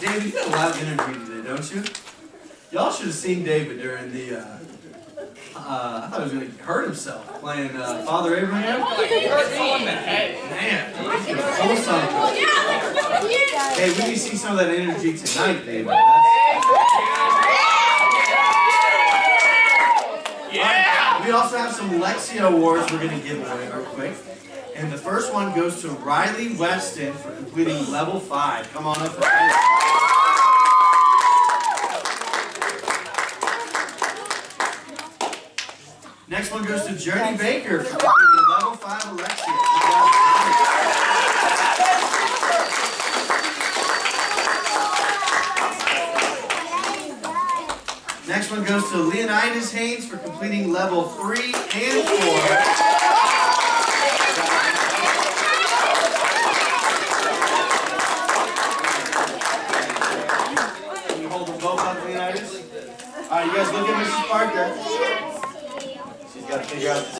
David, you got a lot of energy today, don't you? Y'all should have seen David during the, uh, uh, I thought he was going to hurt himself playing uh, Father Abraham. Man, he's gonna pull something. Hey, we need to see some of that energy tonight, David. Yeah! We also have some Lexia awards we're going to give away real quick. And the first one goes to Riley Weston for completing level 5. Come on up. Next one goes to Journey Baker for completing level 5 Alexia. Next one goes to Leonidas Haynes for completing level 3 and 4. Can you hold them both up, Leonidas? Alright, you guys look at Mrs. Parker. She's got to figure out